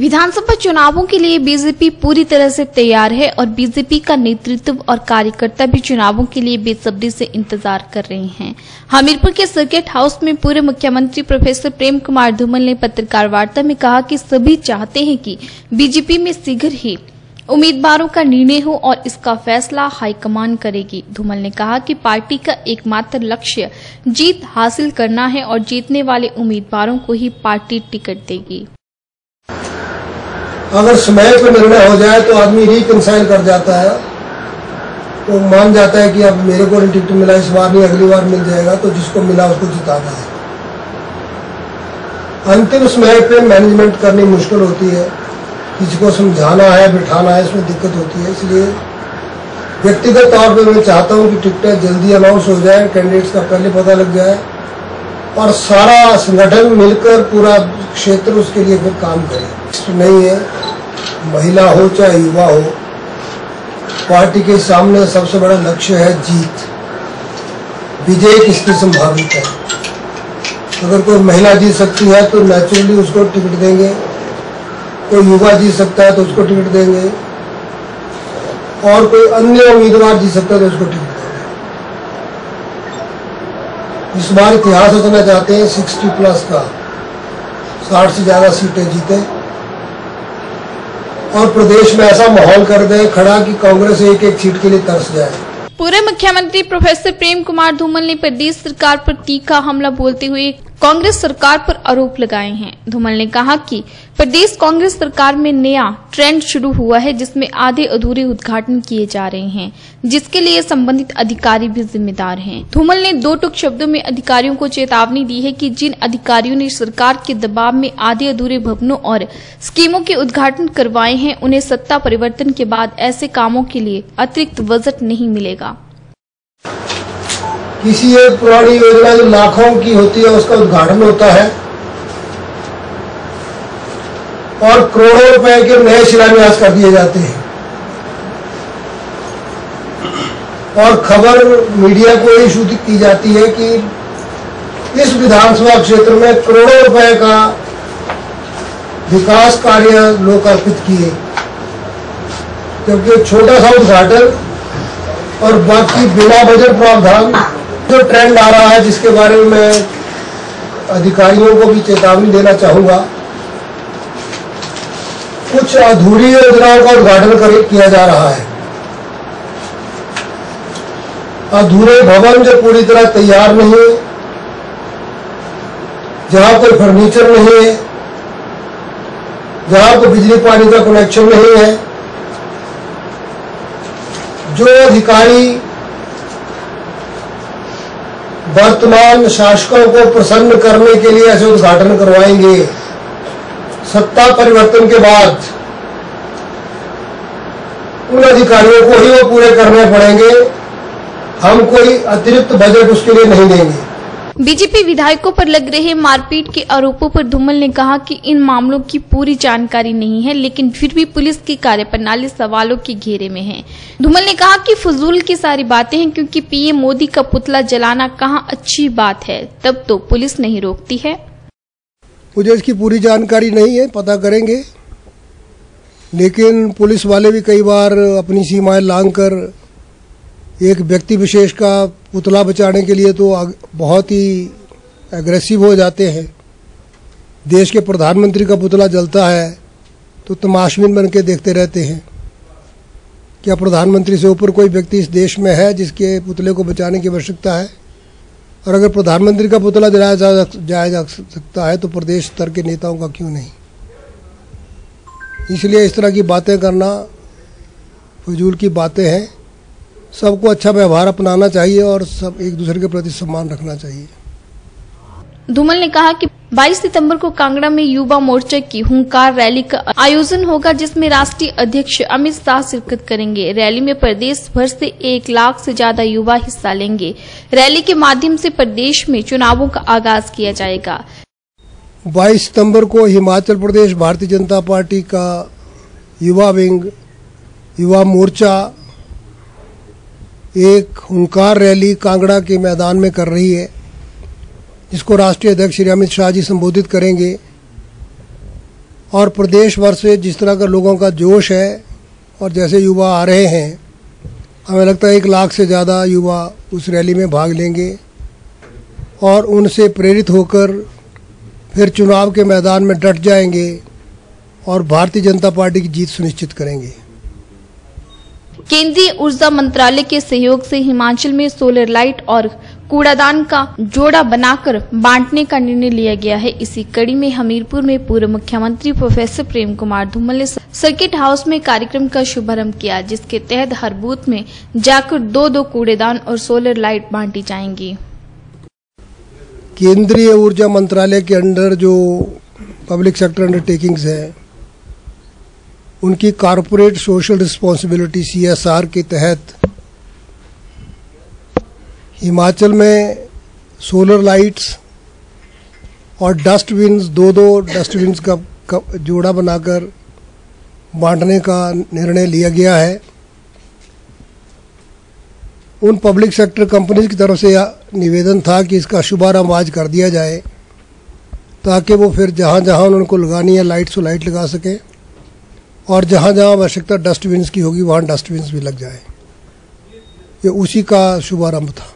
विधानसभा चुनावों के लिए बीजेपी पूरी तरह से तैयार है और बीजेपी का नेतृत्व और कार्यकर्ता भी चुनावों के लिए बेसब्री से इंतज़ार कर रहे हैं। हमीरपुर के सर्किट हाउस में पूर्व मुख्यमंत्री प्रोफेसर प्रेम कुमार धूमल ने पत्रकार वार्ता में कहा कि सभी चाहते हैं कि बीजेपी में शीघ्र ही उम्मीदवारों का निर्णय हो और इसका फैसला हाईकमान करेगी। धूमल ने कहा कि पार्टी का एकमात्र लक्ष्य जीत हासिल करना है और जीतने वाले उम्मीदवारों को ही पार्टी टिकट देगी। अगर समय पर निर्णय हो जाए तो आदमी रिकनसाइल कर जाता है। तो मान जाता है कि अब मेरे को नहीं टिकट मिला, इस बार नहीं, अगली बार मिल जाएगा तो जिसको मिला उसको जिताना है। अंतिम समय पे मैनेजमेंट करनी मुश्किल होती है। किसी को समझाना है, बिठाना है, इसमें दिक्कत होती है। इसलिए व्यक्तिगत तौर पे मैं चाहता हूँ कि टिकटें जल्दी अनाउंस हो जाए कैंडिडेट्स का पहले पता लग जाए। और सारा संगठन मिलकर पूरा क्षेत्र उसके लिए फिर काम करे। नहीं है। महिला हो चाहे युवा हो, पार्टी के सामने सबसे बड़ा लक्ष्य है जीत। विजय किसकी संभावित है? अगर कोई महिला जीत सकती है तो नेचुरली उसको टिकट देंगे। कोई युवा जीत सकता है तो उसको टिकट देंगे। और कोई अन्य उम्मीदवार जीत सकता है तो उसको टिकट इस बार इतिहास रचना चाहते हैं सिक्सटी प्लस का। साठ से ज़्यादा सीटें जीते। और प्रदेश में ऐसा माहौल कर दे, खड़ा कि कांग्रेस एक एक सीट के लिए तरस जाए। पूर्व मुख्यमंत्री प्रोफेसर प्रेम कुमार धूमल ने प्रदेश सरकार पर तीखा हमला बोलते हुए कांग्रेस सरकार पर आरोप लगाए हैं। धूमल ने कहा कि प्रदेश कांग्रेस सरकार में नया ट्रेंड शुरू हुआ है, जिसमें आधे अधूरे उद्घाटन किए जा रहे हैं, जिसके लिए संबंधित अधिकारी भी जिम्मेदार हैं। धूमल ने दो टुक शब्दों में अधिकारियों को चेतावनी दी है कि जिन अधिकारियों ने सरकार के दबाव में आधे अधूरे भवनों और स्कीमों के उद्घाटन करवाए हैं, उन्हें सत्ता परिवर्तन के बाद ऐसे कामों के लिए अतिरिक्त बजट नहीं मिलेगा। किसी एक पुरानी योजना जो लाखों की होती है, उसका उद्घाटन होता है। और करोड़ों रुपए के नए शिलान्यास कर दिए जाते हैं। और खबर मीडिया को ये सूचित की जाती है कि इस विधानसभा क्षेत्र में करोड़ों रुपए का विकास कार्य लोकार्पित किए। क्योंकि छोटा सा उद्घाटन और बाकी बिना बजट प्रावधान जो ट्रेंड आ रहा है, जिसके बारे में मैं अधिकारियों को भी चेतावनी देना चाहूँगा। कुछ अधूरी योजनाओं का उद्घाटन किया जा रहा है। अधूरे भवन जो पूरी तरह तैयार नहीं है, जहाँ कोई फर्नीचर नहीं है, जहाँ कोई बिजली पानी का कनेक्शन नहीं है, जो अधिकारी वर्तमान शासकों को प्रसन्न करने के लिए ऐसे उद्घाटन करवाएँगे सत्ता परिवर्तन के बाद उन अधिकारियों को ही वो पूरे करने पड़ेंगे। हम कोई अतिरिक्त बजट उसके लिए नहीं देंगे। बीजेपी विधायकों पर लग रहे मारपीट के आरोपों पर धूमल ने कहा कि इन मामलों की पूरी जानकारी नहीं है, लेकिन फिर भी पुलिस की कार्यप्रणाली सवालों के घेरे में है। धूमल ने कहा कि फजूल की सारी बातें हैं, क्योंकि पीएम मोदी का पुतला जलाना कहाँ अच्छी बात है, तब तो पुलिस नहीं रोकती है। मुझे इसकी पूरी जानकारी नहीं है, पता करेंगे। लेकिन पुलिस वाले भी कई बार अपनी सीमाएँ लांग कर एक व्यक्ति विशेष का पुतला बचाने के लिए तो बहुत ही एग्रेसिव हो जाते हैं। देश के प्रधानमंत्री का पुतला जलता है तो तमाशबिन बन के देखते रहते हैं। क्या प्रधानमंत्री से ऊपर कोई व्यक्ति इस देश में है जिसके पुतले को बचाने की आवश्यकता है? और अगर प्रधानमंत्री का पुतला जलाया जा, जाया जा सकता है तो प्रदेश स्तर के नेताओं का क्यों नहीं? इसलिए इस तरह की बातें करना, फजूल की बातें हैं। सबको अच्छा व्यवहार अपनाना चाहिए और सब एक दूसरे के प्रति सम्मान रखना चाहिए। धूमल ने कहा कि 22 सितंबर को कांगड़ा में युवा मोर्चा की हुंकार रैली का आयोजन होगा, जिसमें राष्ट्रीय अध्यक्ष अमित शाह शिरकत करेंगे। रैली में प्रदेश भर से एक लाख से ज़्यादा युवा हिस्सा लेंगे। रैली के माध्यम से प्रदेश में चुनावों का आगाज़ किया जाएगा। 22 सितंबर को हिमाचल प्रदेश भारतीय जनता पार्टी का युवा विंग, युवा मोर्चा एक हुंकार रैली कांगड़ा के मैदान में कर रही है। जिसको राष्ट्रीय अध्यक्ष श्री अमित शाह जी संबोधित करेंगे। और प्रदेश भर से जिस तरह का लोगों का जोश है और जैसे युवा आ रहे हैं, हमें लगता है एक लाख से ज़्यादा युवा उस रैली में भाग लेंगे और उनसे प्रेरित होकर फिर चुनाव के मैदान में डट जाएँगे और भारतीय जनता पार्टी की जीत सुनिश्चित करेंगे। केंद्रीय ऊर्जा मंत्रालय के सहयोग से हिमाचल में सोलर लाइट और कूड़ादान का जोड़ा बनाकर बांटने का निर्णय लिया गया है। इसी कड़ी में हमीरपुर में पूर्व मुख्यमंत्री प्रोफेसर प्रेम कुमार धूमल ने सर्किट हाउस में कार्यक्रम का शुभारंभ किया, जिसके तहत हर बूथ में जाकर दो दो कूड़ेदान और सोलर लाइट बांटी जाएँगी। केंद्रीय ऊर्जा मंत्रालय के अंडर जो पब्लिक सेक्टर अंडरटेकिंग्स है, उनकी कारपोरेट सोशल रिस्पॉन्सिबिलिटी सीएसआर के तहत हिमाचल में सोलर लाइट्स और डस्टबिन्स दो दो डस्टबिन्स का, का जोड़ा बनाकर बांटने का निर्णय लिया गया है। उन पब्लिक सेक्टर कंपनीज़ की तरफ़ से निवेदन था कि इसका शुभारंभ आज कर दिया जाए ताकि वो फिर जहाँ जहाँ उनको लगानी है लाइट्स तो लाइट लगा सकें और जहाँ जहाँ आवश्यकता डस्टबिन्स की होगी वहाँ डस्टबिन्स भी लग जाए। ये उसी का शुभारंभ था।